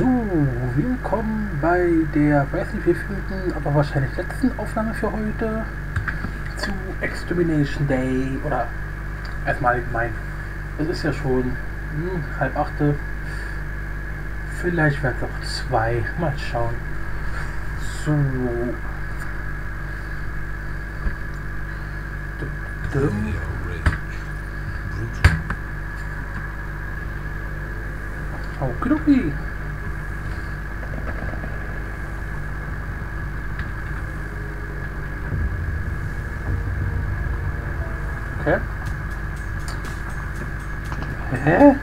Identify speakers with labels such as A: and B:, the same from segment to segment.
A: So, willkommen bei der, weiß nicht wievielten, aber wahrscheinlich letzten Aufnahme für heute zu Extermination Day oder erstmal allgemein. Es ist ja schon hm, halb achte, vielleicht wird es auch zwei, mal schauen. So. Dum, dum. Okidoki. Hä?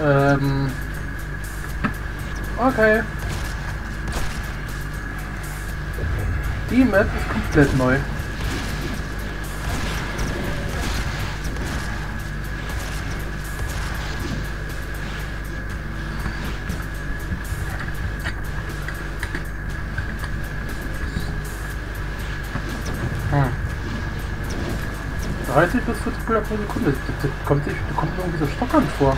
A: Ähm. Okay. Die Map ist komplett neu. Bilder pro Sekunde. Das, das kommt, das kommt mir irgendwie so stockernd vor.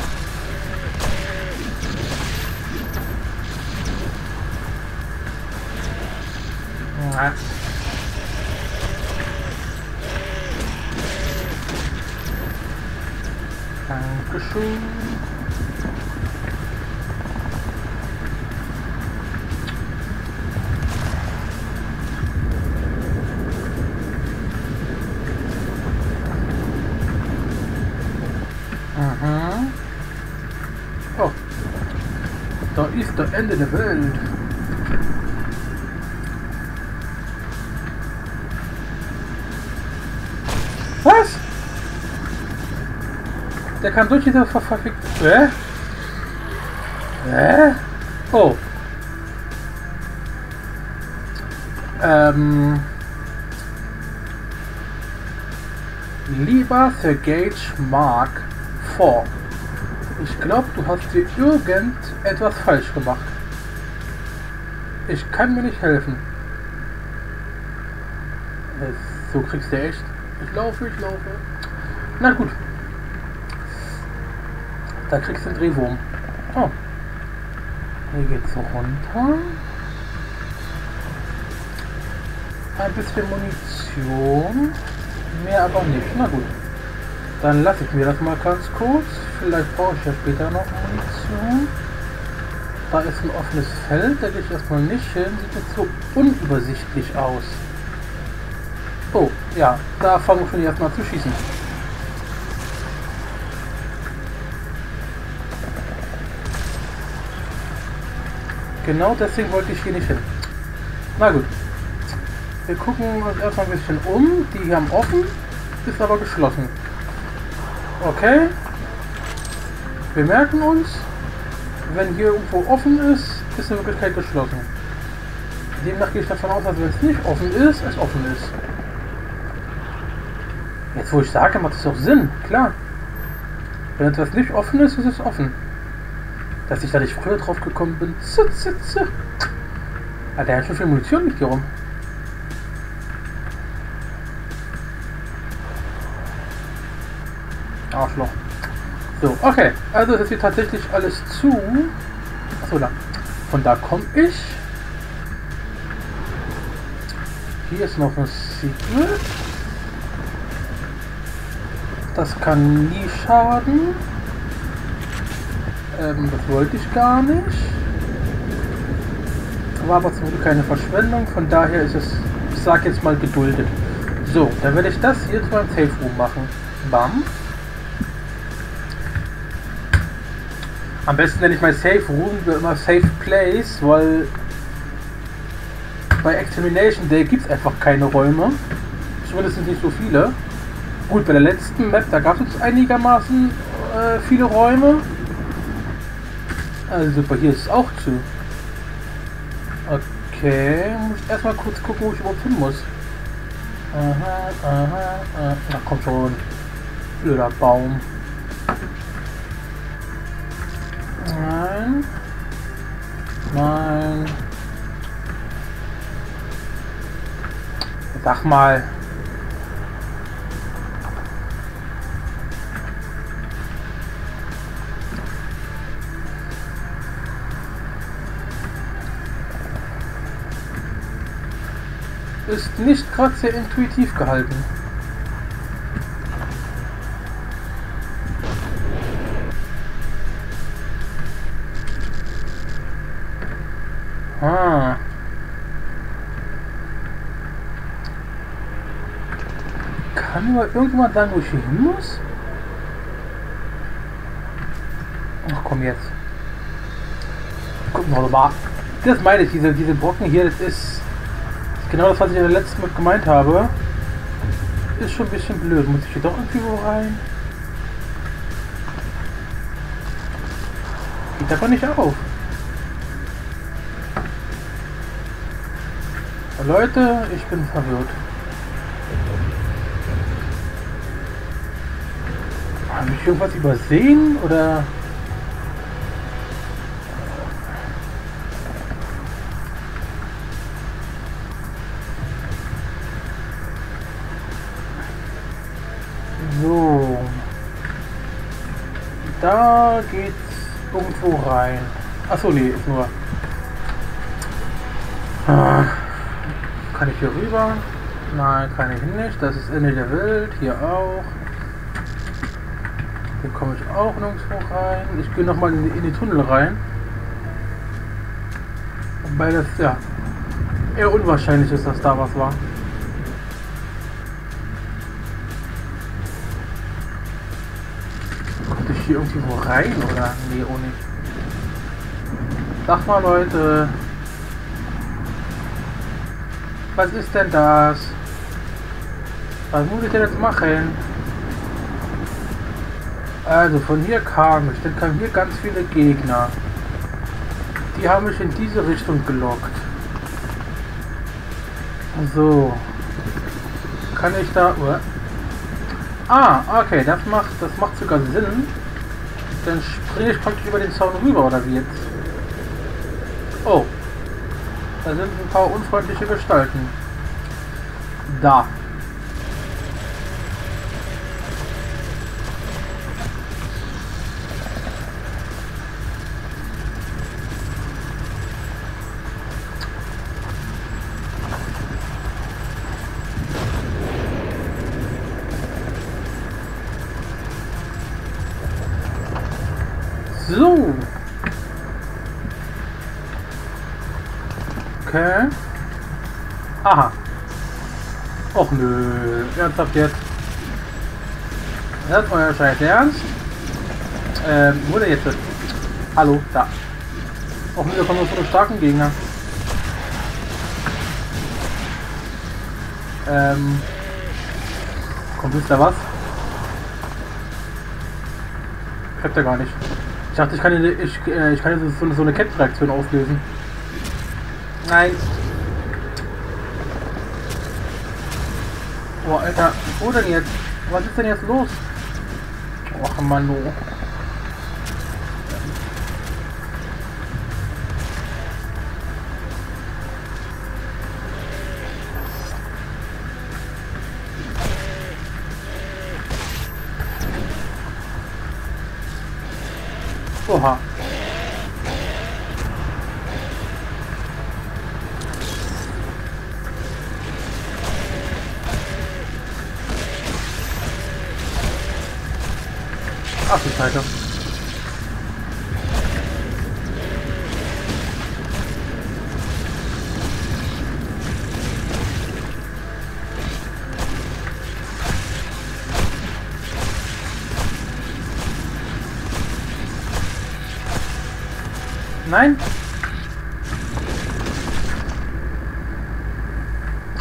A: Ende der Welt. Was? Der kann durch diese ver verfickte... Hä? Hä? Oh. Ähm... Lieber Sir Gage Mark IV. Ich glaube, du hast hier irgendetwas falsch gemacht. Ich kann mir nicht helfen. Es- So kriegst du echt. Ich laufe, ich laufe. Na gut. Da kriegst du einen Drehwurm. Oh. Hier geht's so runter. Ein bisschen Munition. Mehr aber nicht. Na gut. Dann lasse ich mir das mal ganz kurz. Vielleicht brauche ich ja später noch Munition. Da ist ein offenes Feld, da gehe ich erstmal nicht hin. Sieht jetzt so unübersichtlich aus. Oh, ja, da fangen wir schon erstmal zu schießen. Genau deswegen wollte ich hier nicht hin. Na gut. Wir gucken uns erstmal ein bisschen um. Die hier haben offen, ist aber geschlossen. Okay. Wir merken uns, wenn hier irgendwo offen ist, ist in Wirklichkeit geschlossen. Demnach gehe ich davon aus, dass wenn es nicht offen ist, es offen ist. Jetzt wo ich sage, macht es auch Sinn, klar. Wenn etwas nicht offen ist, ist es offen. Dass ich da nicht früher drauf gekommen bin. Zit, zit, zit. Ah, der hat schon viel Munition nicht hier rum. Arschloch. So, okay. Also ist hier tatsächlich alles zu. Achso, da. Von da komme ich. Hier ist noch ein Secret. Das kann nie schaden. Ähm, das wollte ich gar nicht. War aber zum Glück keine Verschwendung. Von daher ist es, ich sag jetzt mal, geduldet. So, dann werde ich das hier zu meinem Safe Room machen. Bam. Am besten nenne ich mein Safe Room immer Safe Place, weil bei Extermination Day gibt es einfach keine Räume. Zumindest nicht so viele. Gut, bei der letzten Map, da gab es einigermaßen äh, viele Räume. Also super, hier ist es auch zu. Okay, muss ich erstmal kurz gucken, wo ich überhaupt hin muss. Aha, aha, aha. Na komm schon. Blöder Baum. mal. Sag mal. Ist nicht gerade sehr intuitiv gehalten. Mir irgendjemand sagen, wo ich hier hin muss? Ach komm jetzt. Gucken wir mal. Das meine ich, diese, diese Brocken hier, das ist genau das, was ich in der letzten Mal gemeint habe. Ist schon ein bisschen blöd. Muss ich hier doch irgendwie wo rein? Geht aber nicht auf. Leute, ich bin verwirrt. Irgendwas übersehen oder? So. Da geht's irgendwo rein. Achso, nee, ist nur. Ah. Kann ich hier rüber? Nein, kann ich nicht. Das ist Ende der Welt. Hier auch. Hier komme ich auch nirgendwo rein. Ich gehe nochmal in, in die Tunnel rein. Wobei das ja eher unwahrscheinlich ist, dass da was war. Kommt ich hier irgendwo rein oder? Nee, auch nicht. Sag mal Leute. Was ist denn das? Was muss ich denn jetzt machen? Also von hier kam ich, dann kamen hier ganz viele Gegner. Die haben mich in diese Richtung gelockt. So. Kann ich da... Ah, okay, das macht, das macht sogar Sinn. Dann springe ich praktisch über den Zaun rüber, oder wie jetzt? Oh. Da sind ein paar unfreundliche Gestalten. Da. Okay. Aha. Och nö. Ernsthaft jetzt? Das ist euer Scheiß Ernst? Ähm, wo der jetzt? Hallo, da. Auch wieder von einem starken Gegner. Ähm. Kommt wisst ihr was? Klappt ja gar nicht. Ich dachte, ich kann, ich, äh, ich kann so, so eine Kettenreaktion auslösen. Nein. Boah, Alter, wo denn jetzt? Was ist denn jetzt los? Och, Manu. Oha.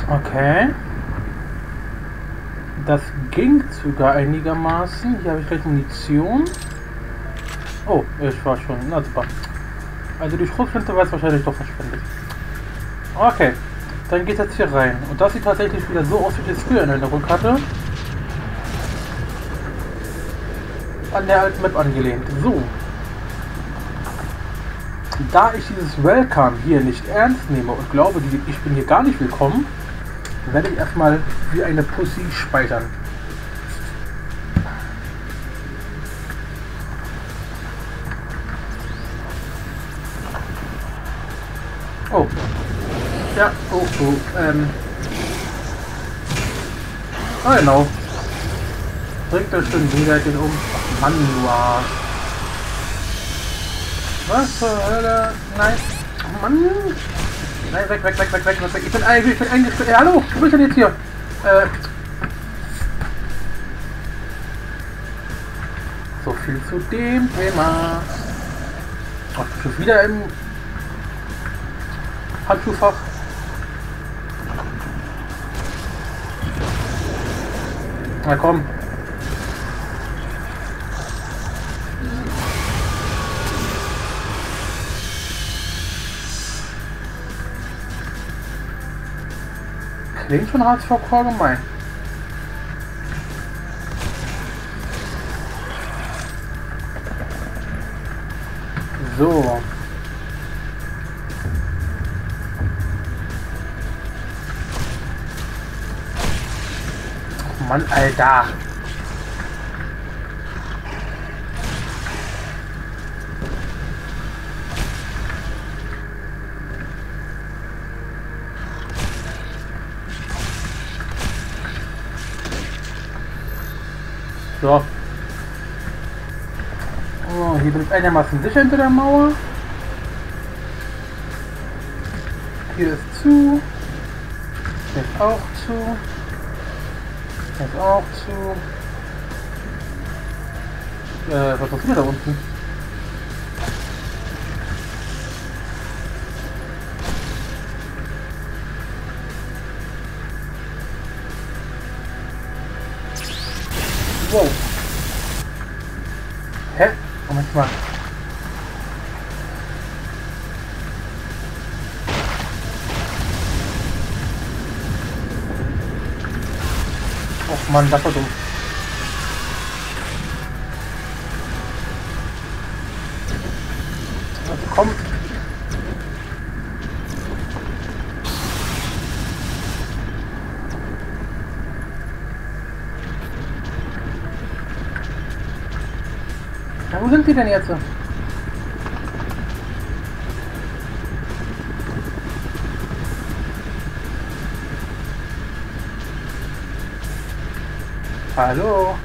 A: Okay. Das ging sogar einigermaßen. Hier habe ich gleich Munition. Oh, ich war schon. Na super. Also die Schrotflinte war jetzt wahrscheinlich doch verschwendet. Okay, dann geht jetzt hier rein. Und das sieht tatsächlich wieder so aus, wie ich es früher in Erinnerung hatte. An der alten Map angelehnt. So. Da ich dieses Welcome hier nicht ernst nehme und glaube, ich bin hier gar nicht willkommen, werde ich erstmal wie eine Pussy speichern. Oh. Ja, oh, oh. Ähm, Ah, genau. Bringt das schon wieder den um. Ach, Mann, du Arsch. Was zur Hölle? Nein. Mann. Nein, weg, weg, weg, weg, weg, weg. Ich bin eigentlich, ich bin eingesperrt. Ja, hallo, wo bist du denn jetzt hier? Äh. So viel zu dem Thema. Ach, schon wieder im Handschuhfach. Na komm. Klingt schon hardcore gemein. So. Mann, Alter. So. Oh, hier bin ich einigermaßen sicher hinter der Mauer. Hier ist zu. Hier ist auch zu. Hier ist auch zu. Äh, was passiert da unten? Moment mal. Och Mann, das war dumm. Also komm. Ja, wo sind die denn jetzt? Hallo?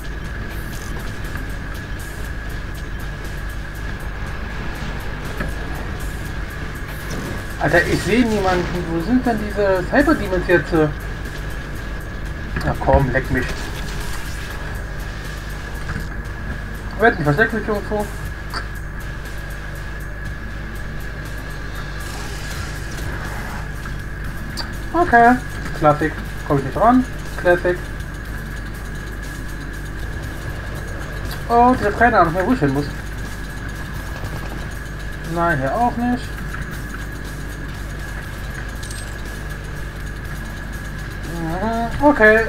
A: Alter, ich sehe niemanden. Wo sind denn diese Cyber Demons jetzt? Na komm, leck mich. Wird nicht versteckt mich irgendwo? Okay, Klassik. Komme ich nicht ran. Classic. Oh, ich habe keine Ahnung mehr, ich hin muss. Nein, hier auch nicht. Mhm, Okay.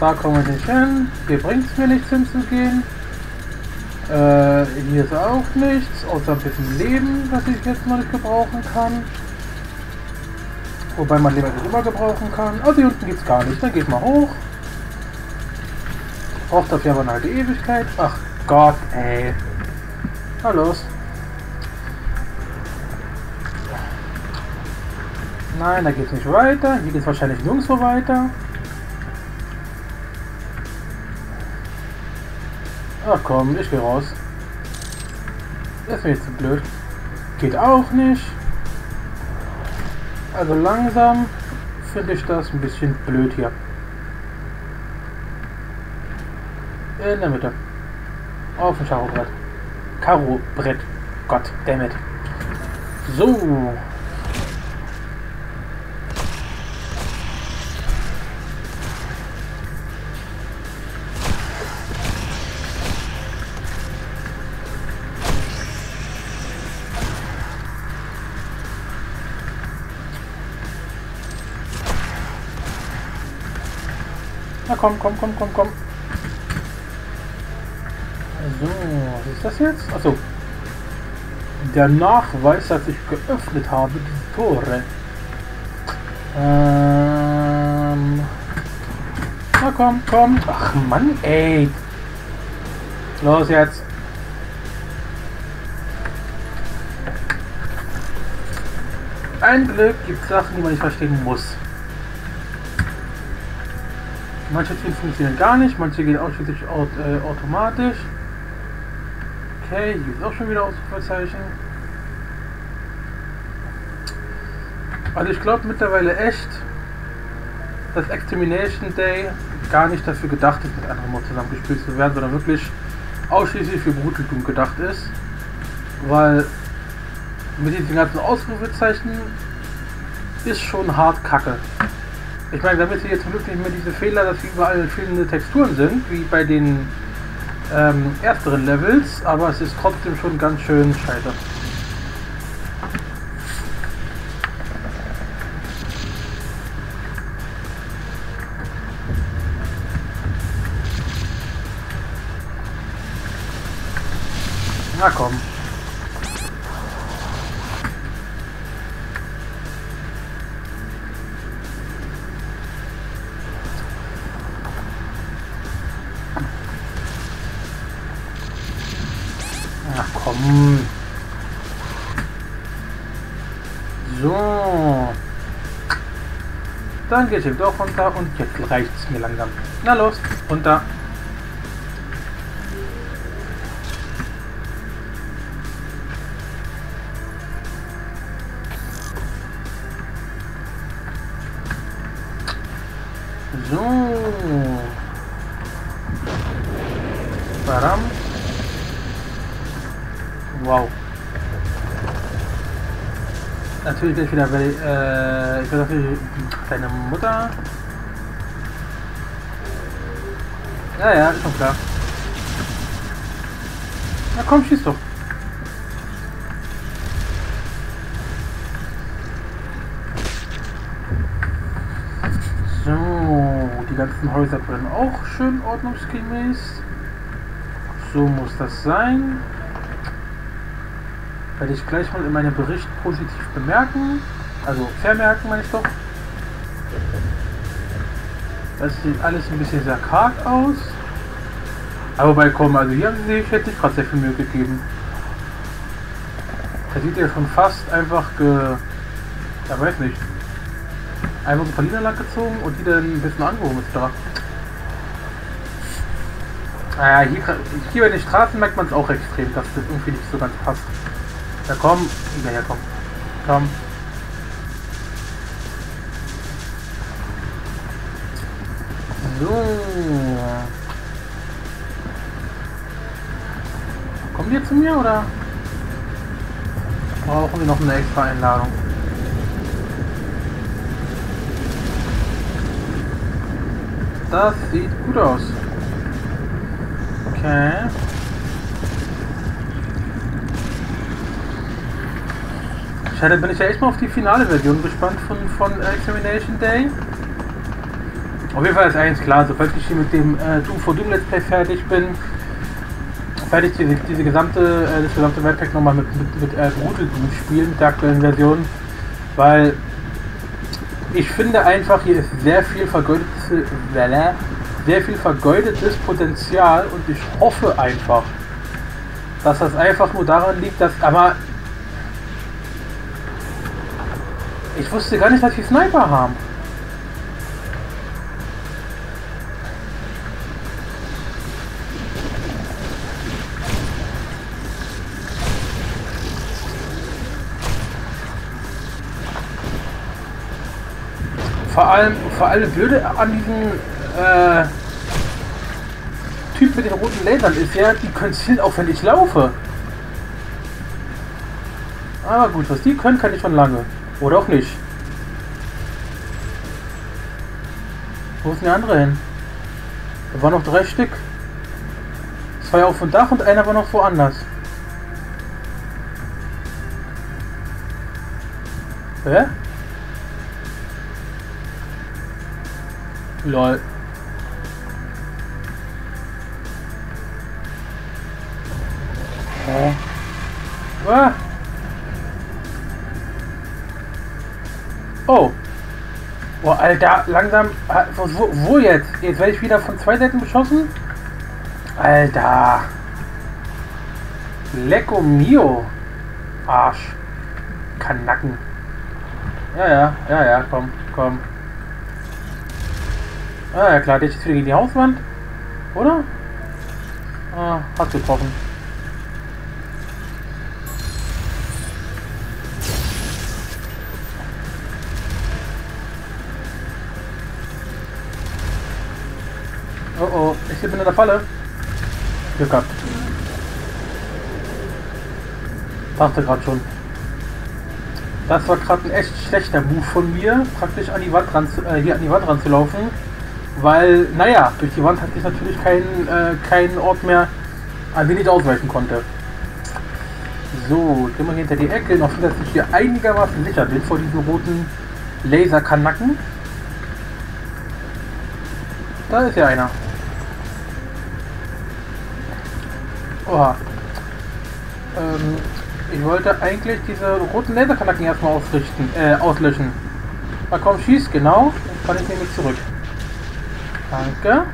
A: Da komme ich nicht hin. Hier bringt es mir nichts hinzugehen. Äh, hier ist auch nichts, außer ein bisschen Leben, was ich jetzt mal nicht gebrauchen kann. Wobei man Leben eigentlich immer gebrauchen kann. Also hier unten gibt es gar nicht. Dann geht mal hoch. Braucht dafür aber eine alte Ewigkeit. Ach Gott, ey. Na los. Nein, da geht's nicht weiter. Hier geht's wahrscheinlich nirgendwo weiter. Ach komm, ich geh raus. Das ist mir zu blöd. Geht auch nicht. Also langsam finde ich das ein bisschen blöd hier. In der Mitte. Auf dem Karo-Brett. Karo-Brett. Gott, dammit. So. Na komm, komm, komm, komm, komm. So, was ist das jetzt? Achso. Der Nachweis, dass ich geöffnet habe, diese Tore. Ähm. Na komm, komm. Ach Mann, ey. Los jetzt. Ein Glück gibt Sachen, die man nicht verstehen muss. Manche Türen funktionieren gar nicht, manche gehen ausschließlich aut äh, automatisch. Okay, hier ist auch schon wieder Ausrufezeichen. Also ich glaube mittlerweile echt, dass Extermination Day gar nicht dafür gedacht ist, mit anderen Mods zusammengespielt zu werden, sondern wirklich ausschließlich für Bruteltum gedacht ist. Weil mit diesen ganzen Ausrufezeichen ist schon hart kacke. Ich meine, damit sie jetzt wirklich mehr diese Fehler, dass überall fehlende Texturen sind, wie bei den ähm, ersteren Levels, aber es ist trotzdem schon ganz schön scheiße. Na komm. Geht es doch runter und jetzt reicht es mir langsam. Na los, runter. So. Badam. Wow. Natürlich gleich wieder, weil äh, ich will natürlich deine Mutter. Ja, ja, ist schon klar. Na komm, schieß doch. So, die ganzen Häuser brennen auch schön ordnungsgemäß. So muss das sein. Werde ich gleich mal in meinem Bericht positiv bemerken. Also vermerken, meine ich doch. Das sieht alles ein bisschen sehr karg aus. Aber bei komm, also hier haben sie sich jetzt nicht gerade sehr viel Mühe gegeben. Da sieht ja schon fast einfach ge... Ja, weiß nicht. Einfach so Verlierer lang gezogen und die dann ein bisschen angehoben ist da. Naja, hier, hier bei den Straßen merkt man es auch extrem, dass das irgendwie nicht so ganz passt. Ja komm, hinterher komm. Komm. So. Kommen die zu mir oder brauchen wir noch eine extra Einladung? Das sieht gut aus. Okay. Schade, bin ich ja echt mal auf die finale Version gespannt von, von Examination Day. Auf jeden Fall ist eins klar, sobald ich hier mit dem äh, Doom for Doom Let's Play fertig bin, werde ich diese, diese gesamte, äh, das gesamte Webpack nochmal mit, mit, mit äh, Doom spielen, mit der aktuellen Version. Weil ich finde einfach, hier ist sehr viel vergeudetes, sehr viel vergeudetes Potenzial und ich hoffe einfach, dass das einfach nur daran liegt, dass, aber ich wusste gar nicht, dass die Sniper haben. Vor allem, vor allem Blöde an diesem äh, Typ mit den roten Lasern ist ja, die können zielen, auch wenn ich laufe. Aber gut, was die können, kann ich schon lange. Oder auch nicht. Wo ist denn der andere hin? Da waren noch drei Stück. Zwei auf dem Dach und einer war noch woanders. Hä? Lol. Hä? Ah. Oh, Alter, langsam. Wo, wo jetzt? Jetzt werde ich wieder von zwei Seiten beschossen? Alter. Lecco mio. Arsch. Kanacken. Ja, ja, ja, ja, komm, komm. Ah, ja klar, der schießt wieder gegen die Hauswand. Oder? Ah, hat getroffen. Ich bin in der Falle. Glück gehabt. Dachte gerade schon. Das war gerade ein echt schlechter Move von mir, praktisch an die Wand ran zu, äh, hier an die Wand ranzulaufen. Weil, naja, durch die Wand hatte ich natürlich keinen, äh, keinen Ort mehr, an den ich ausweichen konnte. So, gehen wir hinter die Ecke, noch dass ich hier einigermaßen sicher bin vor diesen roten Laserkanacken. Da ist ja einer. Oha. Ähm, ich wollte eigentlich diese roten Laserkanacken erstmal ausrichten, äh, auslöschen. Na komm, schieß, genau. Dann kann ich nämlich zurück. Danke.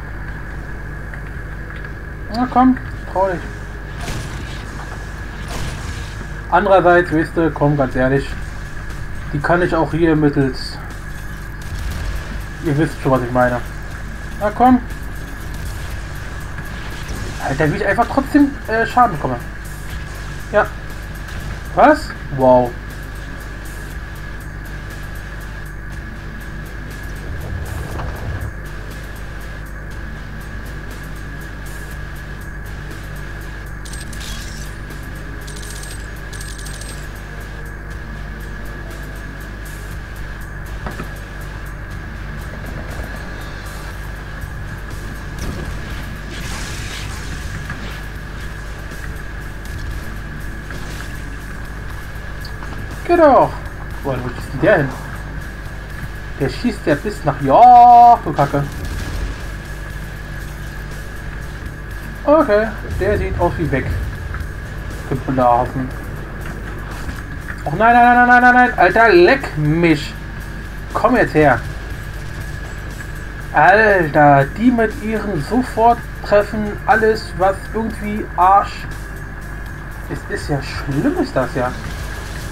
A: Na komm, trau dich. Andererseits, wisst ihr, komm, ganz ehrlich, die kann ich auch hier mittels... Ihr wisst schon, was ich meine. Na komm. Alter, wie ich einfach trotzdem äh, Schaden bekomme. Ja. Was? Wow. Doch! Boah, wo schießt denn der hin? Der schießt ja bis nach... Ja, du Kacke. Okay, der sieht aus wie weg. Geblasen. Och nein, nein, nein, nein, nein, nein, Alter, leck mich. Komm jetzt her. Alter, die mit ihren sofort treffen alles, was irgendwie Arsch. Es ist ja schlimm, ist das ja.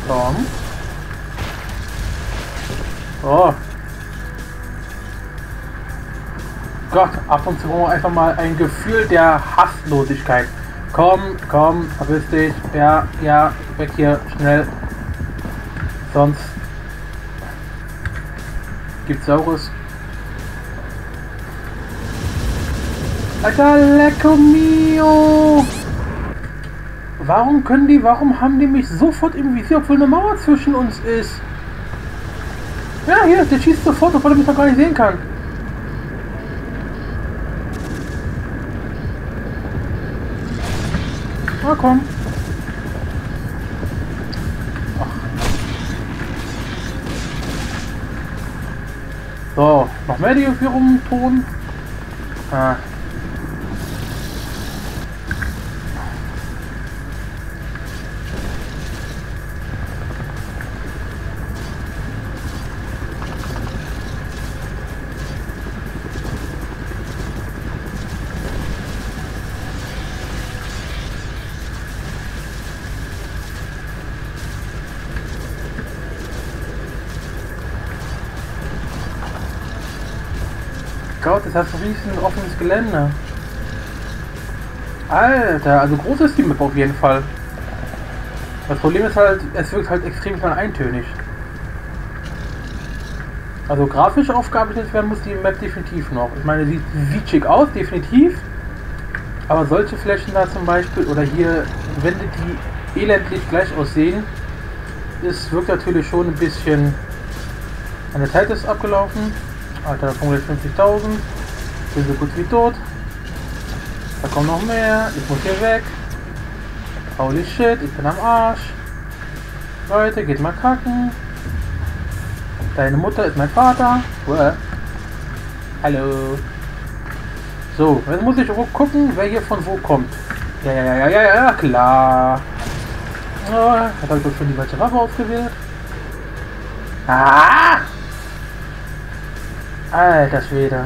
A: Komm. Oh. Gott, ab und zu brauchen wir einfach mal ein Gefühl der Hasslosigkeit. Komm, komm, verpiss dich. Ja, ja, weg hier, schnell. Sonst gibt's Saures. Alter, lecco mio! Warum können die, warum haben die mich sofort im Visier, obwohl eine Mauer zwischen uns ist? Ja, hier, der schießt sofort, obwohl er mich noch gar nicht sehen kann. Na komm. So, noch mehr die hier rumtun. Ah. Das heißt riesen offenes Gelände. Alter, also groß ist die Map auf jeden Fall. Das Problem ist halt, es wirkt halt extrem schnell eintönig. Also grafische Aufgabe jetzt werden muss die Map definitiv noch. Ich meine, sieht, sieht schick aus, definitiv. Aber solche Flächen da zum Beispiel, oder hier Wände, die elendlich gleich aussehen, es wirkt natürlich schon ein bisschen... Meine Zeit ist abgelaufen. Alter, da kommen jetzt 50.000. Bin so gut wie tot. Da kommen noch mehr. Ich muss hier weg. Holy shit, ich bin am Arsch. Leute, geht mal kacken. Deine Mutter ist mein Vater. Uah. Hallo. So, jetzt muss ich gucken, wer hier von wo kommt. Ja, ja, ja, ja, ja, ja, klar. Oh, hat doch schon die falsche Waffe ausgewählt. Ah! Alter Schwede.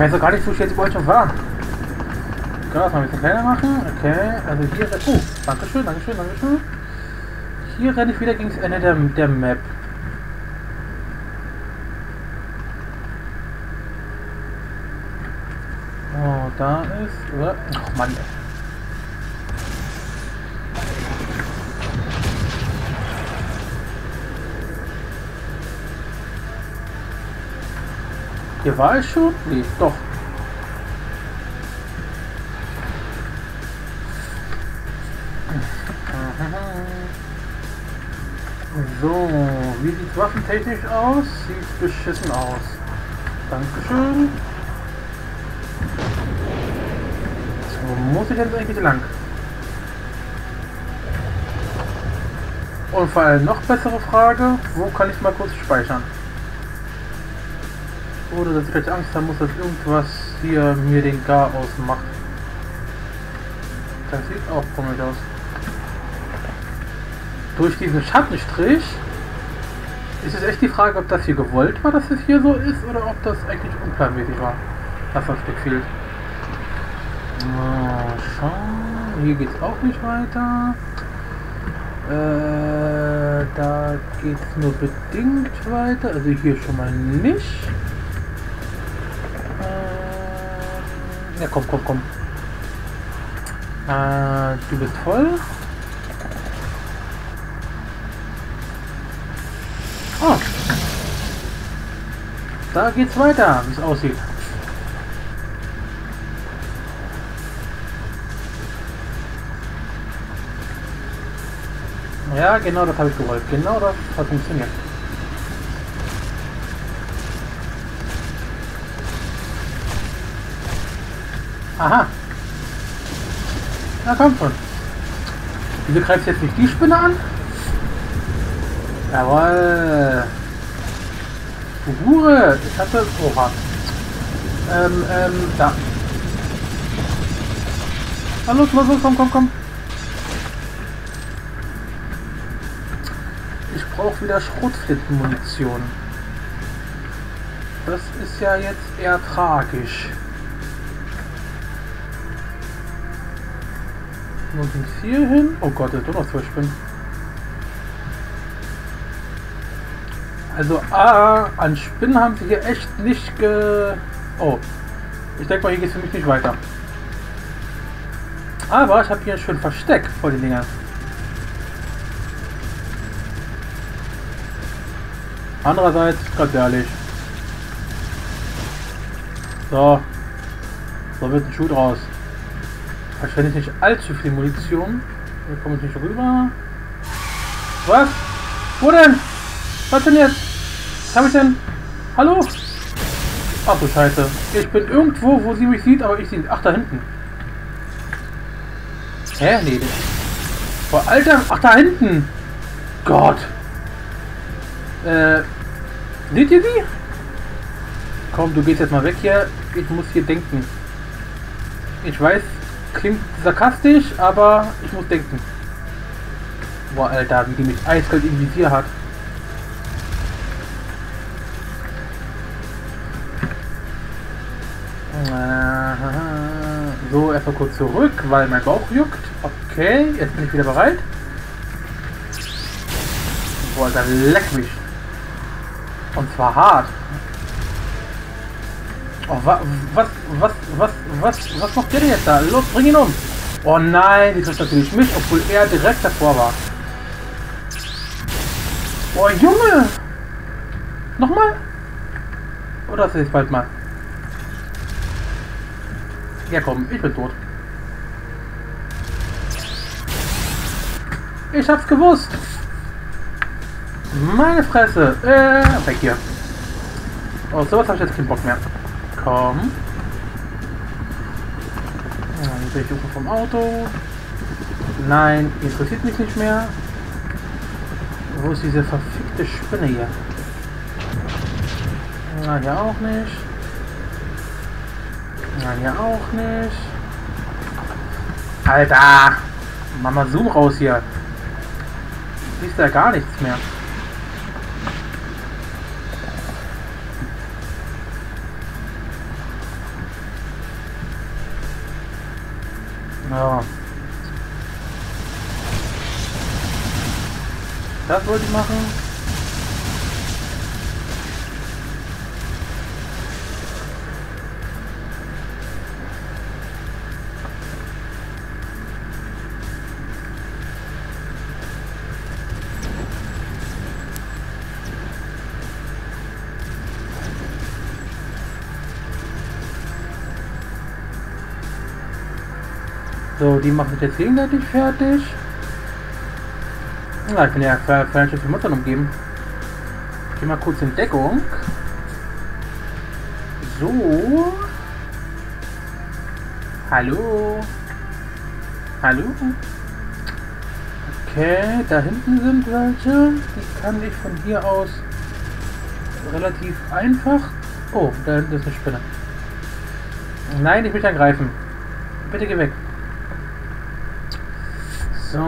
A: Weiß doch gar nicht, wo ich jetzt überhaupt schon war. Können wir das mal ein bisschen kleiner machen? Okay, also hier... Oh, Dankeschön, Dankeschön, Dankeschön. Hier renne ich wieder gegen das Ende der, der Map. Oh, da ist... Oder? Oh Mann. Hier war ich schon? Nee, doch. So, wie sieht waffentechnisch aus? Sieht beschissen aus. Dankeschön. Wo muss ich jetzt eigentlich lang? Und vor allem noch bessere Frage, wo kann ich mal kurz speichern? Oder dass ich jetzt Angst haben muss, dass irgendwas hier mir den Gar ausmacht. Das sieht auch komisch aus. Durch diesen Schattenstrich ist es echt die Frage, ob das hier gewollt war, dass es hier so ist, oder ob das eigentlich unplanmäßig war, dass das Stück fehlt. Mal schauen. Hier geht es auch nicht weiter. Äh, da geht es nur bedingt weiter. Also hier schon mal nicht. Ja, komm, komm, komm. Äh, du bist voll. Oh. Da geht's weiter, wie es aussieht. Ja, genau das habe ich gewollt. Genau das hat funktioniert. Aha. Na komm schon. Wieso greifst jetzt nicht die Spinne an? Jawoll. Hure. Ich hatte... Oha. Ähm, ähm, da. Na los, los, los, komm, komm, komm. Ich brauche wieder Schrotflintenmunition. Das ist ja jetzt eher tragisch. Wo sind hier hin? Oh Gott, doch noch zwei Spinnen. Also A, an Spinnen haben sie hier echt nicht ge... Oh. Ich denke mal, hier geht es für mich nicht weiter. Aber ich habe hier ein schön Versteck vor den Dingern. Andererseits, ganz ehrlich. So. So wird ein Schuh draus. Verschwende ich nicht allzu viel Munition. Hier komme ich nicht rüber. Was? Wo denn? Was denn jetzt? Was habe ich denn? Hallo? Ach du Scheiße. Ich bin irgendwo, wo sie mich sieht, aber ich sie. Ach, da hinten. Hä? Nee. Boah, Alter. Ach, da hinten. Gott. Äh. Seht ihr sie? Komm, du gehst jetzt mal weg hier. Ich muss hier denken. Ich weiß, Klingt sarkastisch, aber ich muss denken. Boah, Alter, wie die mich eiskalt im Visier hat. So, erstmal kurz zurück, weil mein Bauch juckt. Okay, jetzt bin ich wieder bereit. Boah, Alter, leck mich. Und zwar hart. Oh, wa was, was, was, was, was macht der denn jetzt da? Los, bring ihn um! Oh nein, die trifft natürlich mich, obwohl er direkt davor war. Oh Junge! Nochmal? Oder ist es bald mal? Ja komm, ich bin tot. Ich hab's gewusst! Meine Fresse! Äh, weg hier. Oh, sowas habe ich jetzt keinen Bock mehr. Komm. Dann bin ich vom Auto. Nein, interessiert mich nicht mehr. Wo ist diese verfickte Spinne hier? Na, hier auch nicht. Na, hier auch nicht. Alter! Mama, zoom raus hier. Siehst ja gar nichts mehr. Ja. Das wollte ich machen. So, die machen jetzt gegenseitig fertig. Ja, ich bin ja falsch für Muttern umgeben. Ich geh mal kurz in Deckung. So. Hallo. Hallo. Okay, da hinten sind welche. Die kann ich von hier aus relativ einfach... Oh, da hinten ist eine Spinne. Nein, ich will angreifen. Bitte geh weg. So.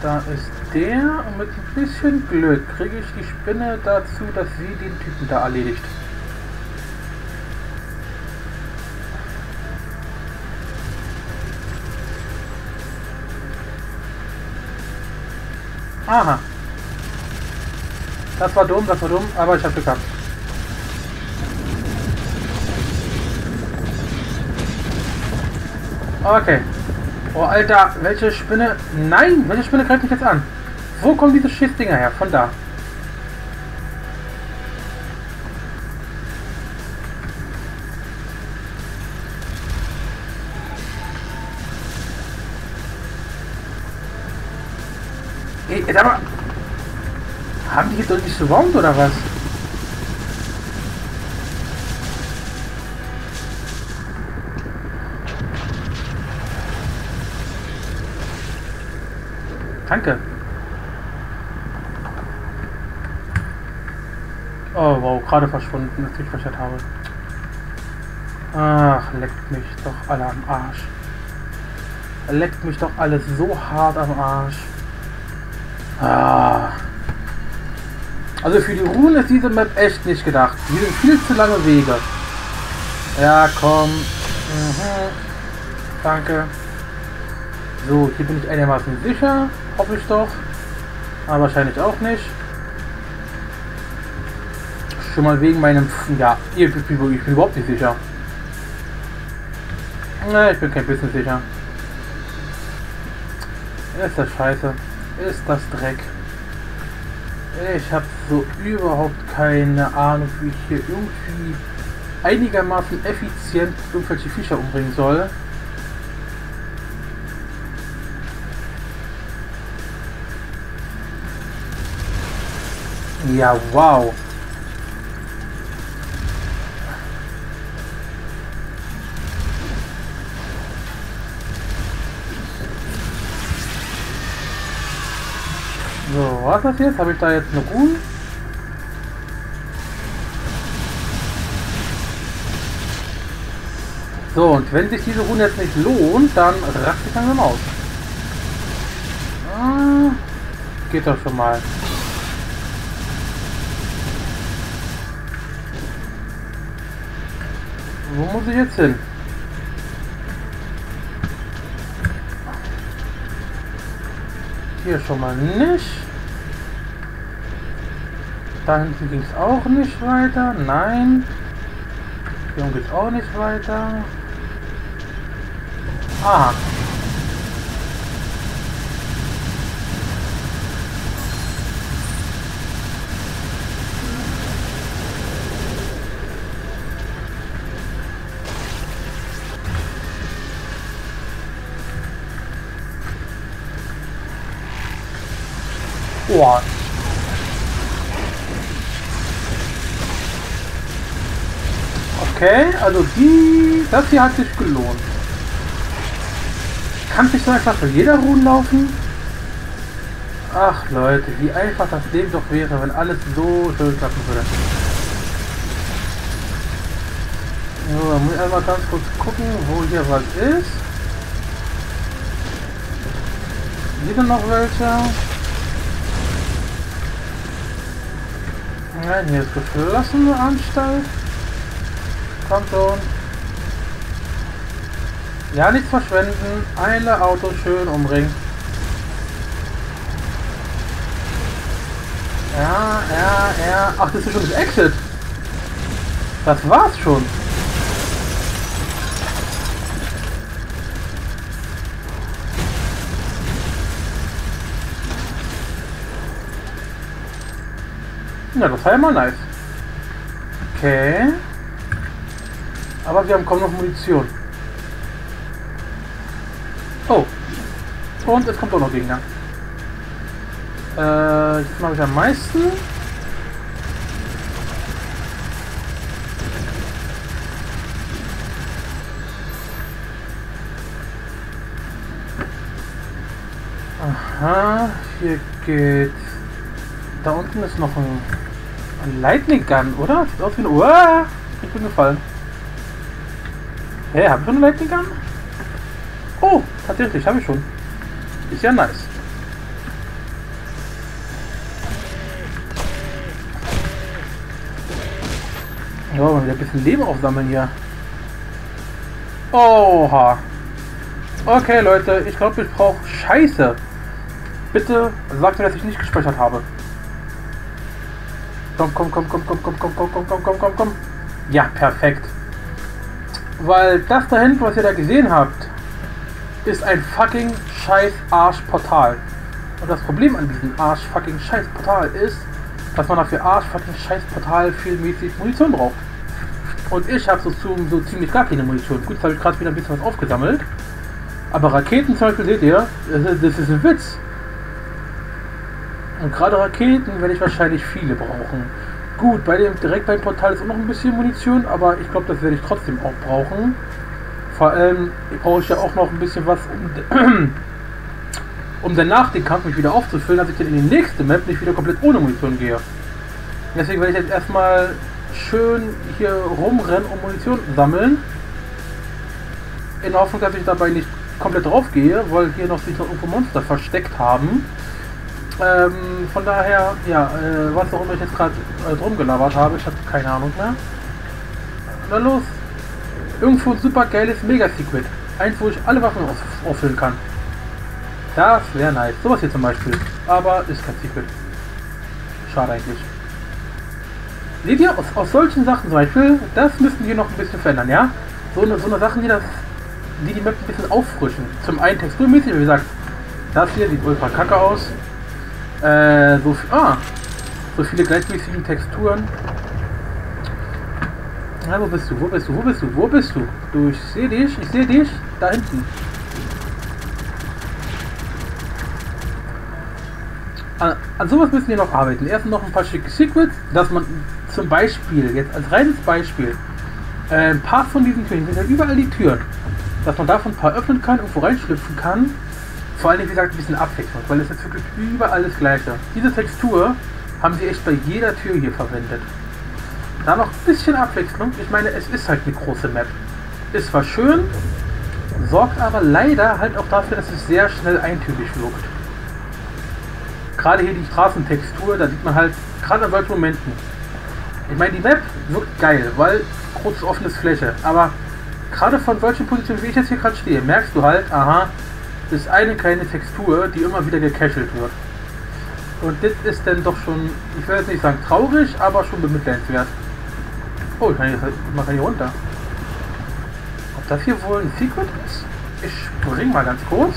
A: Da ist der und mit ein bisschen Glück kriege ich die Spinne dazu, dass sie den Typen da erledigt. Aha. Das war dumm, das war dumm, aber ich habe Glück. Okay. Oh, Alter, welche Spinne... Nein, welche Spinne greift mich jetzt an? Wo kommen diese Schiffsdinger her? Von da. Ey, jetzt aber... Haben die jetzt doch nicht surround oder was? Danke. Oh, wow, gerade verschwunden, als ich verstanden habe. Ach, leckt mich doch alle am Arsch. Leckt mich doch alles so hart am Arsch. Ah. Also für die Ruhen ist diese Map echt nicht gedacht. Die sind viel zu lange Wege. Ja, komm. Mhm. Danke. So, hier bin ich einigermaßen sicher. Hoffe ich doch. Aber wahrscheinlich auch nicht. Schon mal wegen meinem... Ja, ich bin, überhaupt nicht sicher. Ne, ich bin kein bisschen sicher. Ist das scheiße. Ist das Dreck. Ich habe so überhaupt keine Ahnung, wie ich hier irgendwie einigermaßen effizient irgendwelche Fischer umbringen soll. Ja, wow. So, was das jetzt? Habe ich da jetzt eine Ruhe? So, und wenn sich diese Runde jetzt nicht lohnt, dann raste ich langsam aus. Ah, geht doch schon mal. Wo muss ich jetzt hin? Hier schon mal nicht. Da hinten ging es auch nicht weiter. Nein. Hier geht es auch nicht weiter. Aha. Boah. Okay, also die, das hier hat sich gelohnt. Kann sich so einfach für jeder Ruhen laufen? Ach Leute, wie einfach das Leben doch wäre, wenn alles so schön klappen würde. So, dann muss ich einmal ganz kurz gucken, wo hier was ist. Hier sind noch welche. Nein, hier ist geschlossene Anstalt. Komm schon. Ja, nichts verschwenden. Eine Auto schön umringen. Ja, ja, ja. Ach, das ist schon das Exit. Das war's schon. Ja, das war ja mal nice. Okay. Aber wir haben kaum noch Munition. Oh. Und es kommt auch noch Gegner. Äh, jetzt mache ich am meisten. Aha, hier geht's. Da unten ist noch ein, ein Lightning Gun, oder? Sieht aus wie ein. Uah, ich bin gefallen. Hä, hey, hab ich schon eine Lightning Gun? Oh, tatsächlich, habe ich schon. Ist ja nice. Ja, mal wieder ein bisschen Leben aufsammeln hier. Oha. Okay, Leute, ich glaube, ich brauche Scheiße. Bitte sagt mir, dass ich nicht gespeichert habe. Komm, komm, komm, komm, komm, komm, komm, komm, komm, komm, komm, komm, komm. Ja, perfekt. Weil das da hinten, was ihr da gesehen habt, ist ein fucking scheiß Arsch-Portal. Und das Problem an diesem Arsch fucking scheiß Portal ist, dass man dafür Arsch fucking scheiß Portal viel mäßig Munition braucht. Und ich habe so, so ziemlich gar keine Munition. Gut, jetzt habe ich gerade wieder ein bisschen was aufgesammelt. Aber Raketen zum Beispiel, seht ihr, das ist, das ist ein Witz. Und gerade Raketen werde ich wahrscheinlich viele brauchen. Gut, bei dem direkt beim Portal ist auch noch ein bisschen Munition, aber ich glaube, das werde ich trotzdem auch brauchen. Vor allem brauche ich ja auch noch ein bisschen was, um, um danach den Kampf mich wieder aufzufüllen, dass ich dann in die nächste Map nicht wieder komplett ohne Munition gehe. Deswegen werde ich jetzt erstmal schön hier rumrennen und Munition sammeln. In der Hoffnung, dass ich dabei nicht komplett drauf gehe, weil hier noch sich noch irgendwo Monster versteckt haben. Ähm, von daher, ja, äh, was auch immer ich jetzt gerade äh, drum gelabert habe, ich habe keine Ahnung mehr. Na los, Irgendwo ein super geiles Mega-Secret. Eins, wo ich alle Waffen auffüllen kann. Das wäre nice. Sowas hier zum Beispiel. Aber ist kein Secret. Schade eigentlich. Seht ihr, aus, aus solchen Sachen zum Beispiel, das müssen wir noch ein bisschen verändern, ja? So eine, so eine Sachen, die das, die die Map ein bisschen auffrischen. Zum einen texturmäßig, wie gesagt, das hier sieht ultra kacke aus. Äh, so, ah, so viele gleichmäßige Texturen. Ja, wo bist du? Wo bist du? Wo bist du? Wo bist du? Du, ich sehe dich. Ich sehe dich. Da hinten. An, an sowas müssen wir noch arbeiten. Erst noch ein paar schicke Secrets, dass man zum Beispiel, jetzt als reines Beispiel, äh, ein paar von diesen Türen, sind ja überall die Türen, dass man davon ein paar öffnen kann, irgendwo reinschlüpfen kann. Vor allem, wie gesagt, ein bisschen Abwechslung, weil es jetzt wirklich überall das Gleiche. Diese Textur haben sie echt bei jeder Tür hier verwendet. Da noch ein bisschen Abwechslung. Ich meine, es ist halt eine große Map. Ist zwar schön, sorgt aber leider halt auch dafür, dass es sehr schnell eintönig wirkt. Gerade hier die Straßentextur, da sieht man halt, gerade an solchen Momenten. Ich meine, die Map wirkt geil, weil großes offenes Fläche. Aber gerade von solchen Positionen, wie ich jetzt hier gerade stehe, merkst du halt, aha, ist eine kleine Textur, die immer wieder gecachelt wird. Und das ist dann doch schon, ich will jetzt nicht sagen traurig, aber schon bemitleidenswert. Oh, ich kann hier, man kann hier runter. Ob das hier wohl ein Secret ist? Ich spring mal ganz kurz.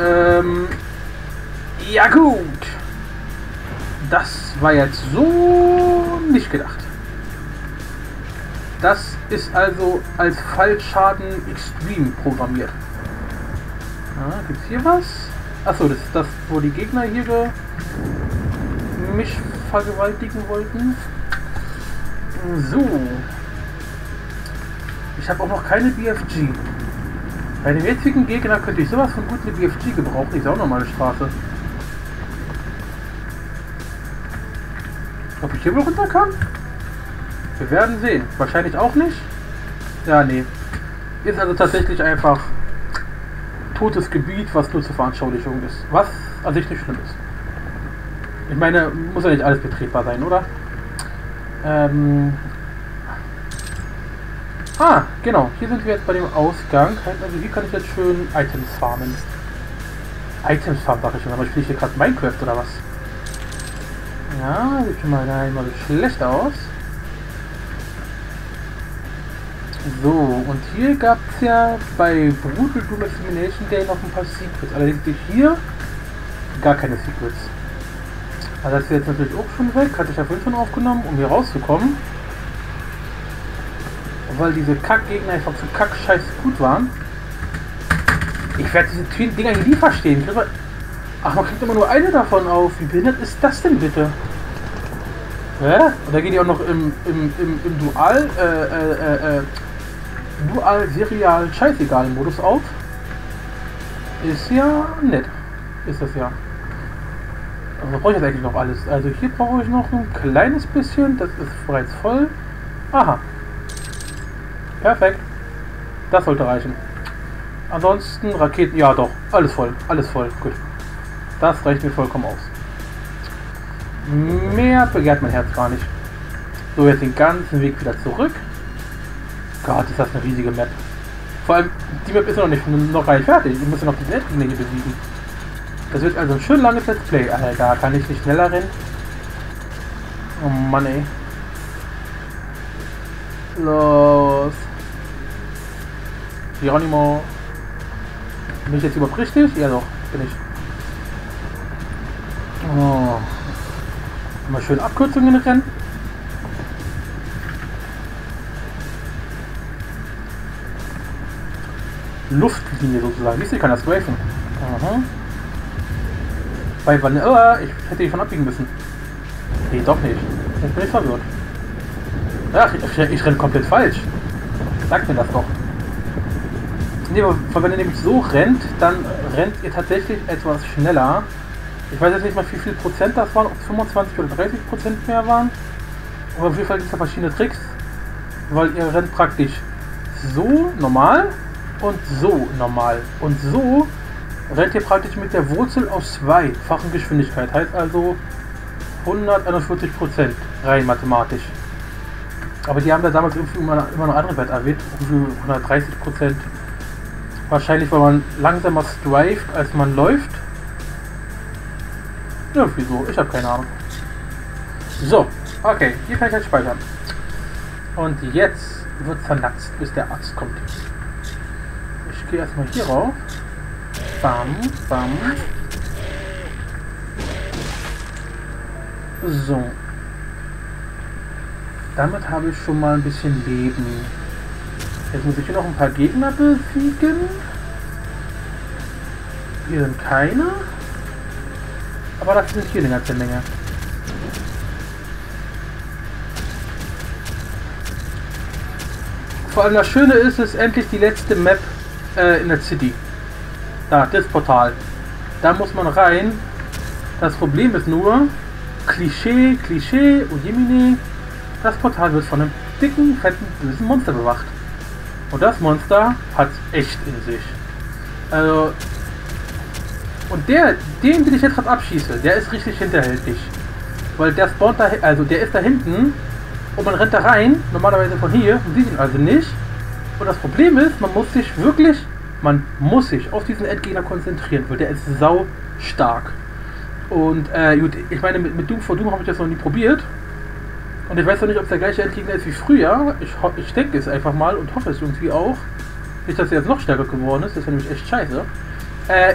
A: Ähm, ja gut. Das war jetzt so nicht gedacht. Das ist also als Fallschaden Extreme programmiert. Ah, gibt's hier was? Achso, das ist das, wo die Gegner hier mich vergewaltigen wollten. So. Ich habe auch noch keine BFG. Bei dem jetzigen Gegner könnte ich sowas von gut eine BFG gebrauchen. Ist auch normale Straße. Ob ich hier wohl runter kann? Wir werden sehen. Wahrscheinlich auch nicht. Ja, nee. Ist also tatsächlich einfach totes Gebiet, was nur zur Veranschaulichung ist. Was an sich nicht schlimm ist. Ich meine, muss ja nicht alles betretbar sein, oder? Ähm. Ah, genau. Hier sind wir jetzt bei dem Ausgang. Also hier kann ich jetzt schön Items farmen. Items farmen, sag ich schon. Aber spiele ich hier gerade Minecraft oder was? Ja, sieht schon mal gar nicht mal so schlecht aus. So, und hier gab es ja bei Brutal Doom Examination Day noch ein paar Secrets. Allerdings hier gar keine Secrets. Also das ist jetzt natürlich auch schon weg, hatte ich ja vorhin schon aufgenommen, um hier rauszukommen. Weil diese Kackgegner einfach zu kack scheiß gut waren. Ich werde diese Dinger hier nie verstehen. Ach, man kriegt immer nur eine davon auf. Wie behindert ist das denn bitte? Hä? Und da geht die auch noch im, im, im, im Dual, äh, äh, äh, äh Dual Serial Scheißegal Modus auf. Ist ja nett. Ist das ja. Also brauche ich jetzt eigentlich noch alles. Also hier brauche ich noch ein kleines bisschen. Das ist bereits voll. Aha. Perfekt. Das sollte reichen. Ansonsten Raketen. Ja doch. Alles voll. Alles voll. Gut. Das reicht mir vollkommen aus. Mehr begehrt mein Herz gar nicht. So, jetzt den ganzen Weg wieder zurück. Gott, ist das eine riesige Map. Vor allem, die Map ist noch nicht noch gar nicht fertig. Ich muss noch die hier besiegen. Das wird also ein schön langes Let's Play. Alter, kann ich nicht schneller rennen? Oh Mann, ey. Los. Geronimo. Bin ich jetzt überhaupt richtig? Ja doch, bin ich. Oh. Mal schön Abkürzungen rennen. Luftlinie sozusagen. Siehst du, ich kann das strafen. Aha. Bei Vanilla, oh, ich hätte die von abbiegen müssen. Nee, doch nicht. Jetzt bin ich verwirrt. Ach, ich, ich renne komplett falsch. Sag mir das doch. Nee, aber wenn ihr nämlich so rennt, dann rennt ihr tatsächlich etwas schneller. Ich weiß jetzt nicht mal, wie viel Prozent das waren, ob es 25 oder 30 Prozent mehr waren. Aber auf jeden Fall gibt es da verschiedene Tricks, weil ihr rennt praktisch so normal und so normal. Und so rennt ihr praktisch mit der Wurzel aus zweifachen Geschwindigkeit. Heißt also 141 Prozent rein mathematisch. Aber die haben da damals irgendwie immer, noch andere Wert erwähnt, irgendwie 130 Prozent. Wahrscheinlich, weil man langsamer streift, als man läuft. Irgendwie so, ich habe keine Ahnung. So, okay, hier kann ich jetzt speichern. Und jetzt wird vernatzt, bis der Arzt kommt. Ich gehe erstmal hier rauf. Bam, bam. So. Damit habe ich schon mal ein bisschen Leben. Jetzt muss ich hier noch ein paar Gegner besiegen. Hier sind keine. Aber das sind hier eine ganze Menge. Vor allem das Schöne ist, es ist endlich die letzte Map äh, in der City. Da, das Portal. Da muss man rein. Das Problem ist nur, Klischee, Klischee, Ujimini, das Portal wird von einem dicken, fetten, bösen Monster bewacht. Und das Monster hat echt in sich. Also, und der, den, den ich jetzt gerade abschieße, der ist richtig hinterhältig. Weil der spawnt da, also der ist da hinten und man rennt da rein, normalerweise von hier, und sieht ihn also nicht. Und das Problem ist, man muss sich wirklich, man muss sich auf diesen Endgegner konzentrieren, weil der ist sau stark. Und äh, gut, ich meine, mit, mit Doom for Doom habe ich das noch nie probiert. Und ich weiß noch nicht, ob es der gleiche Endgegner ist wie früher. Ich, ich denke es einfach mal und hoffe es irgendwie auch. Nicht, dass er jetzt noch stärker geworden ist, das wäre nämlich echt scheiße. Äh,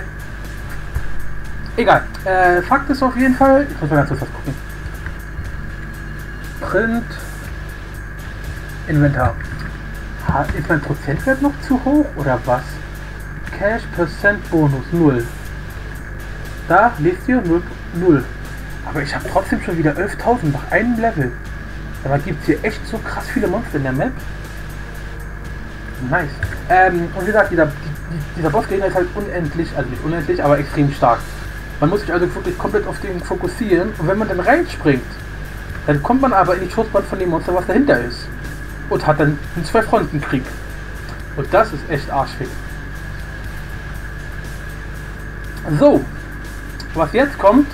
A: egal. Äh, Fakt ist auf jeden Fall, ich muss mal ganz kurz was gucken. Print Inventar. Ist mein Prozentwert noch zu hoch oder was? Cash Percent Bonus 0. Da lest ihr 0. 0. Aber ich habe trotzdem schon wieder 11.000 nach einem Level. Aber gibt es hier echt so krass viele Monster in der Map? Nice. Ähm, und wie gesagt, dieser, dieser Bossgegner ist halt unendlich, also nicht unendlich, aber extrem stark. Man muss sich also wirklich komplett auf den fokussieren. Und wenn man dann reinspringt, dann kommt man aber in die Schussbahn von dem Monster, was dahinter ist. Und hat dann einen Zwei-Fronten-Krieg. Und das ist echt arschfick. So, was jetzt kommt,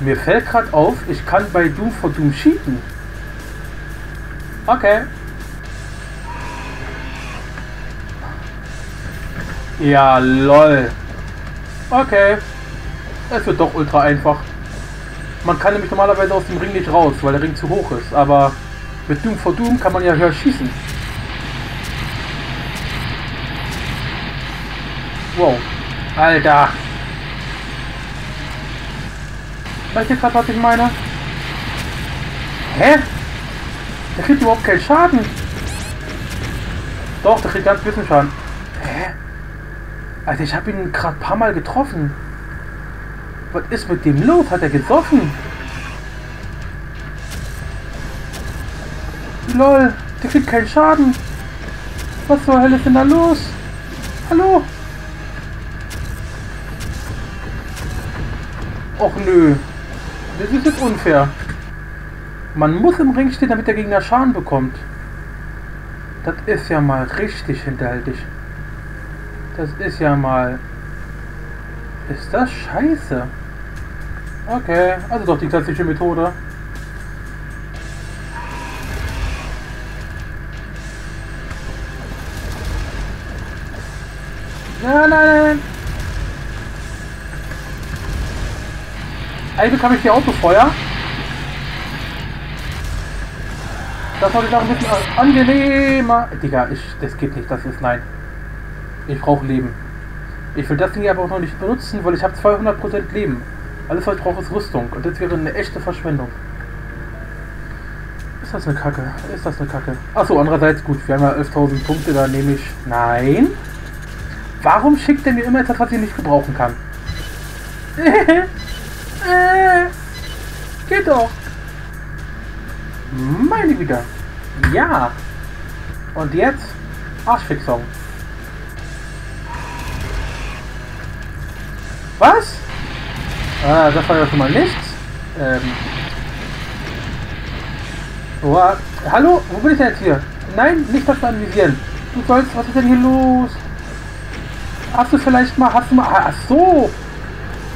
A: mir fällt gerade auf, ich kann bei Doom for Doom cheaten. Okay. Ja, lol. Okay. Es wird doch ultra einfach. Man kann nämlich normalerweise aus dem Ring nicht raus, weil der Ring zu hoch ist. Aber mit Doom for Doom kann man ja höher schießen. Wow. Alter. Weißt du gerade, was ich meine? Hä? Der kriegt überhaupt keinen Schaden. Doch, der kriegt ganz bisschen Schaden. Hä? Alter, ich habe ihn gerade ein paar Mal getroffen. Was ist mit dem los? Hat er gesoffen? Lol, der kriegt keinen Schaden. Was zur Hölle ist denn da los? Hallo? Och nö. Das ist jetzt unfair. Man muss im Ring stehen, damit der Gegner Schaden bekommt. Das ist ja mal richtig hinterhältig. Das ist ja mal... Ist das scheiße? Okay, also doch die klassische Methode. Nein, nein, nein. Eigentlich bekam ich die Autofeuer. Das war noch ein bisschen angenehmer. Digga, ich, das geht nicht, das ist nein. Ich brauche Leben. Ich will das Ding aber auch noch nicht benutzen, weil ich habe 200% Leben. Alles, was ich brauche, ist Rüstung. Und das wäre eine echte Verschwendung. Ist das eine Kacke? Ist das eine Kacke? Achso, andererseits, gut, wir haben ja 11.000 Punkte, da nehme ich... Nein. Warum schickt er mir immer etwas, was ich nicht gebrauchen kann? Äh, geht doch. Meine Güte. Ja. Und jetzt Arschfixung. Was? Ah, das war ja schon mal nichts. Ähm. Oh, hallo? Wo bin ich denn jetzt hier? Nein, nicht das anvisieren. Du sollst, was ist denn hier los? Hast du vielleicht mal, hast du mal, ach so.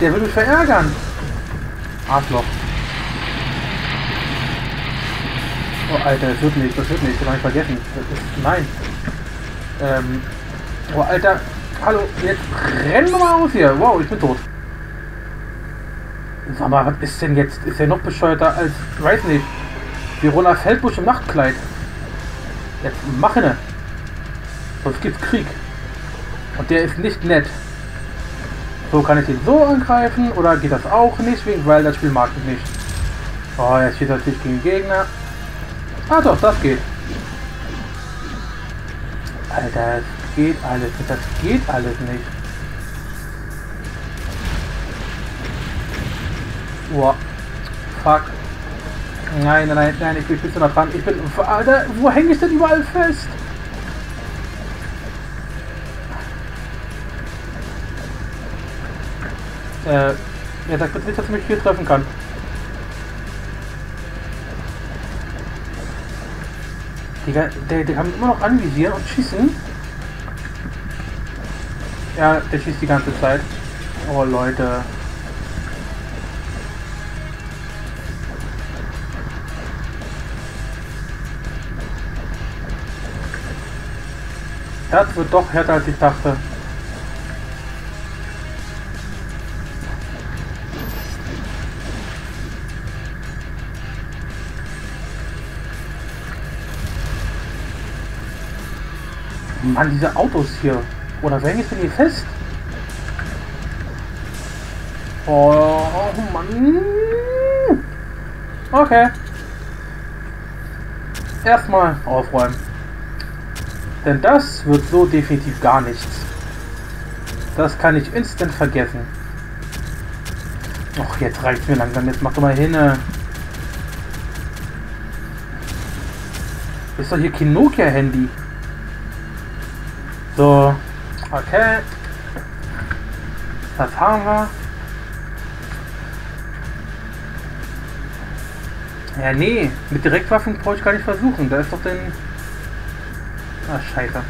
A: Der will mich verärgern. Arschloch. Oh, Alter, das wird nicht, das wird nicht, das habe ich vergessen. Das ist, nein. Ähm, oh, Alter, hallo, jetzt renn mal aus hier. Wow, ich bin tot. Sag mal, was ist denn jetzt? Ist er noch bescheuerter als, weiß nicht, Verona Feldbusch im Nachtkleid. Jetzt mach ne. Sonst gibt's Krieg. Und der ist nicht nett. So, kann ich den so angreifen oder geht das auch nicht, wegen, weil das Spiel mag ich nicht. Oh, jetzt steht natürlich gegen Gegner. Ah doch, das geht. Alter, das geht alles nicht. Das geht alles nicht. Wow. Fuck. Nein, nein, nein, ich bin zu nah dran. Ich bin... Alter, wo hänge ich denn überall fest? Äh, er sagt bitte nicht, dass er mich hier treffen kann. Digga, der, der kann immer noch anvisieren und schießen. Ja, der schießt die ganze Zeit. Oh, Leute. Das wird doch härter als ich dachte. Mann, diese Autos hier. Oder wer ist denn hier fest? Oh, Mann. Okay. Erstmal aufräumen. Denn das wird so definitiv gar nichts. Das kann ich instant vergessen. Och, jetzt reicht mir langsam. Jetzt mach doch mal hin. Ist doch hier kein Nokia-Handy. So, okay. Das haben wir. Ja, nee, mit Direktwaffen brauche ich gar nicht versuchen. Da ist doch den... Ah, scheiße.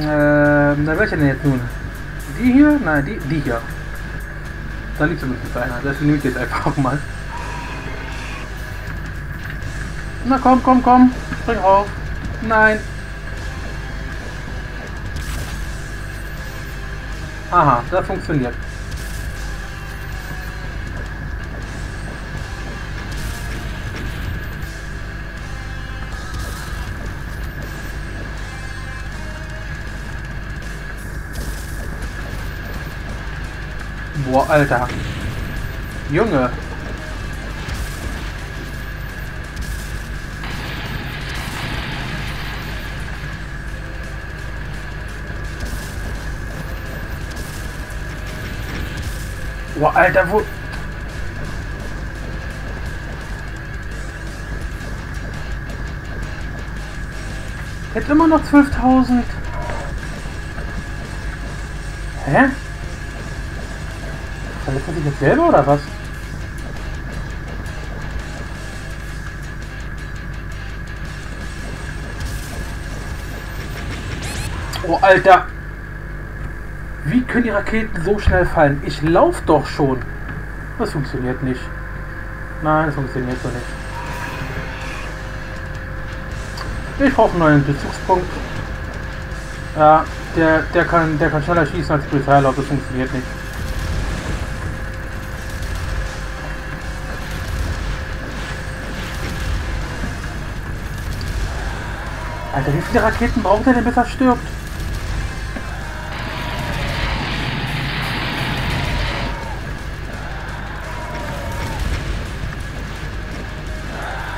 A: Ähm, na welche denn jetzt nun? Die hier? Nein, die, die hier. Da liegt zumindest einer. Das nehme ich jetzt einfach mal. Na komm, komm, komm. Spring auf. Nein. Aha, das funktioniert. Boah, Alter. Junge. Boah, Alter, wo... Jetzt immer noch 12.000. Hä? Verletzt er sich jetzt selber oder was? Oh, Alter! Können die Raketen so schnell fallen? Ich lauf doch schon. Das funktioniert nicht. Nein, das funktioniert so nicht. Ich brauche einen neuen Bezugspunkt. Ja, der, der, kann, der kann schneller schießen als Polizeilauf. Das funktioniert nicht. Alter, wie viele Raketen braucht er denn, bis er stirbt?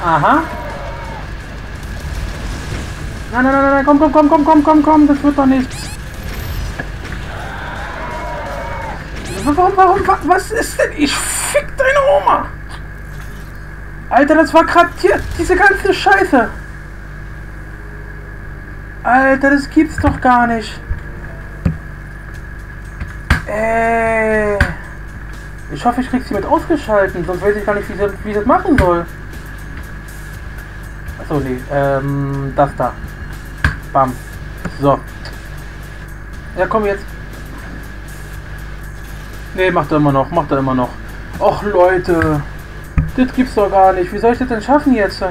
A: Aha. Nein, nein, nein, nein, komm, komm, komm, komm, komm, komm, komm, das wird doch nichts. Warum, warum, was ist denn? Ich fick deine Oma. Alter, das war gerade hier, diese ganze Scheiße. Alter, das gibt's doch gar nicht. Äh. Ich hoffe, ich krieg sie mit ausgeschalten, sonst weiß ich gar nicht, wie ich, wie das machen soll. Achso, nee. Ähm, das da. Bam. So. Ja, komm jetzt. Nee, macht er immer noch. Macht er immer noch. Och, Leute. Das gibt's doch gar nicht. Wie soll ich das denn schaffen jetzt? Äh,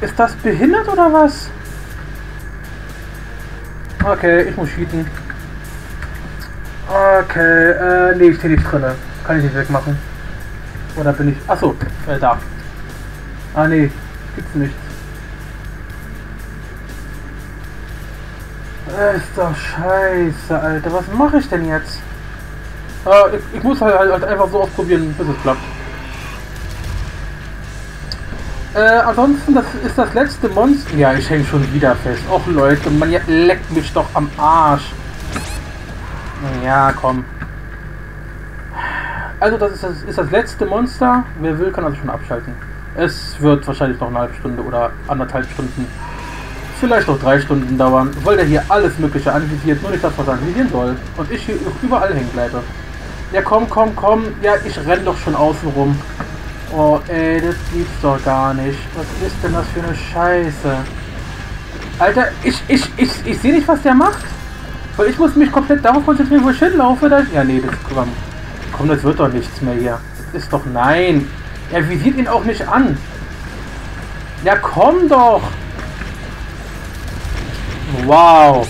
A: ist das behindert oder was? Okay, ich muss cheaten. Okay, äh, nee, ich stehe nicht drin. Kann ich nicht wegmachen. Oder bin ich... Achso, äh, da. Ah nee, gibt's nichts. Ist doch scheiße, Alter. Was mache ich denn jetzt? Äh, ich, ich, muss halt, halt, einfach so ausprobieren, bis es klappt. Äh, ansonsten, das ist das letzte Monster. Ja, ich hänge schon wieder fest. Och Leute, man ja, leckt mich doch am Arsch. Ja, komm. Also das ist das, ist das letzte Monster. Wer will, kann also schon abschalten. Es wird wahrscheinlich noch eine halbe Stunde oder anderthalb Stunden, vielleicht noch drei Stunden dauern, weil der hier alles Mögliche anvisiert, nur nicht das, was er anvisieren soll. Und ich hier überall hängen bleibe. Ja, komm, komm, komm. Ja, ich renn doch schon außen rum. Oh, ey, das gibt's doch gar nicht. Was ist denn das für eine Scheiße? Alter, ich, ich, ich, ich sehe nicht, was der macht. Weil ich muss mich komplett darauf konzentrieren, wo ich hinlaufe. Da ja, nee, das, komm, komm, das wird doch nichts mehr hier. Das ist doch, nein. Er visiert ihn auch nicht an. Ja, komm doch. Wow.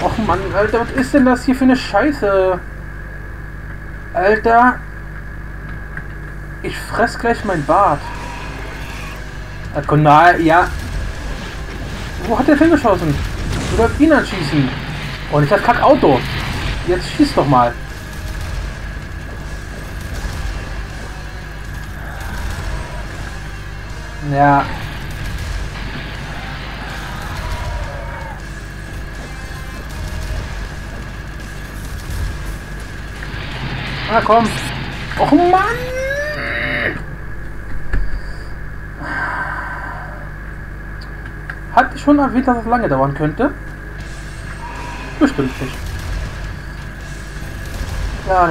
A: Och Mann, Alter, was ist denn das hier für eine Scheiße? Alter. Ich fress gleich mein Bart. Na, ja. Wo hat der Film geschossen? Du sollst ihn anschießen. Und ich das Kackauto. Jetzt schieß doch mal. Ja. Na komm. Och Mann! Hat schon erwähnt, dass es lange dauern könnte? Bestimmt nicht. La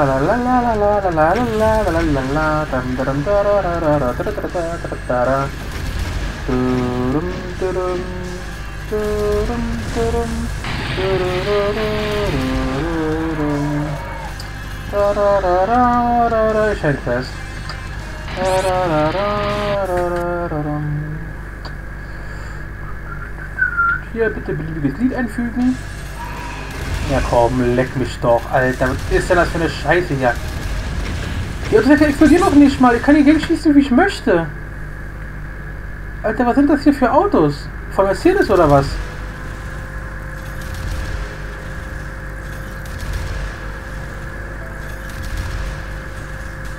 A: ich häng fest. Hier bitte beliebiges Lied einfügen. Ja komm, leck mich doch, Alter. Was ist denn das für eine Scheiße hier? Die Objekte explodieren doch nicht mal. Ich kann hier gegenschießen, wie ich möchte. Alter, was sind das hier für Autos? Von Mercedes oder was?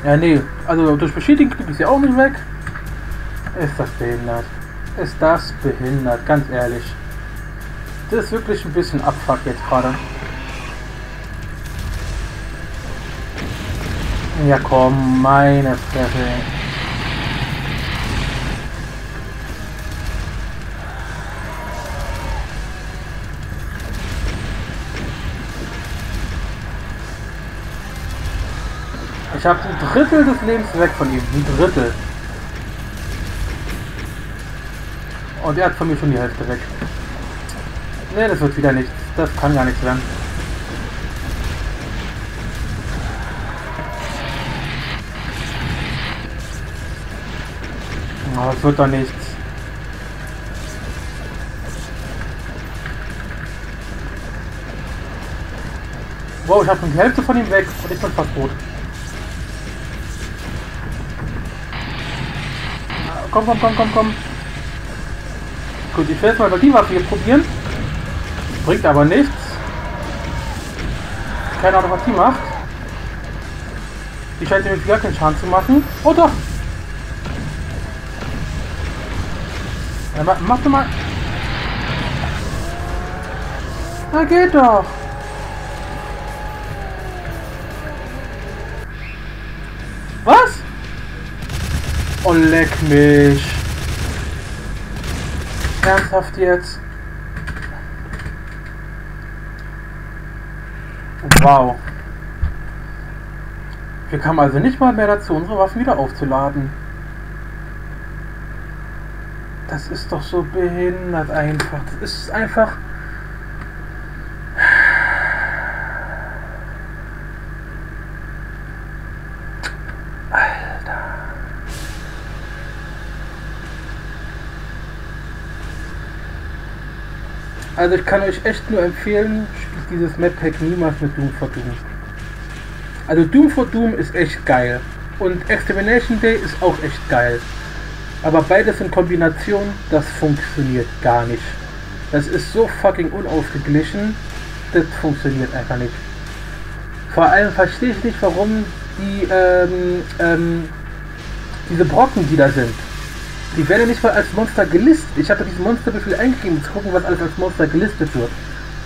A: Ja, nee. Also durch Beschädigen kriege ich sie auch nicht weg. Ist das behindert? Ist das behindert? Ganz ehrlich. Das ist wirklich ein bisschen Abfuck jetzt gerade. Ja komm, meine Fresse. Ich habe ein Drittel des Lebens weg von ihm. Ein Drittel. Und er hat von mir schon die Hälfte weg. Ne, das wird wieder nichts. Das kann gar nichts werden. Oh, das wird doch nichts. Wow, ich habe schon die Hälfte von ihm weg und ich bin fast tot. Komm, komm, komm, komm, komm. Gut, ich werde jetzt mal über die Waffe hier probieren. Bringt aber nichts. Keine Ahnung, was die macht. Die scheint nämlich gar keinen Schaden zu machen. Oh doch! Ja, mach, mach doch mal. Na geht doch! Oh, leck mich. Ernsthaft jetzt? Wow. Wir kamen also nicht mal mehr dazu, unsere Waffen wieder aufzuladen. Das ist doch so behindert einfach. Das ist einfach... Also ich kann euch echt nur empfehlen, spielt dieses Map Pack niemals mit Doom for Doom. Also Doom for Doom ist echt geil. Und Extermination Day ist auch echt geil. Aber beides in Kombination, das funktioniert gar nicht. Das ist so fucking unausgeglichen, das funktioniert einfach nicht. Vor allem verstehe ich nicht, warum die, ähm, ähm, diese Brocken, die da sind, die werden nicht mal als Monster gelistet. Ich habe diesen Monsterbefehl eingegeben, um zu gucken, was alles als Monster gelistet wird.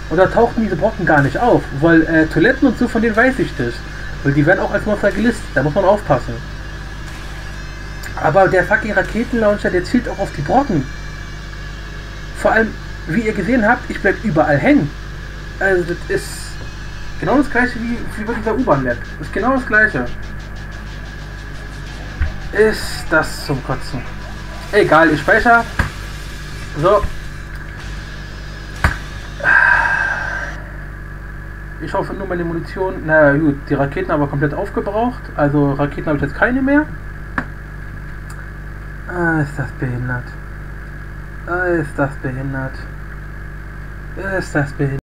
A: Und da tauchten diese Brocken gar nicht auf, weil äh, Toiletten und so, von denen weiß ich das. Weil die werden auch als Monster gelistet, da muss man aufpassen. Aber der fucking Raketenlauncher, der zielt auch auf die Brocken. Vor allem, wie ihr gesehen habt, ich bleib überall hängen. Also das ist genau das gleiche wie, wie bei dieser U-Bahn-Map. Das ist genau das gleiche. Ist das zum Kotzen. Egal, ich speichere. So. Ich hoffe nur meine Munition. Na gut, die Raketen aber komplett aufgebraucht. Also Raketen habe ich jetzt keine mehr. Ah, ist das behindert. Ah, ist das behindert. Ist das behindert.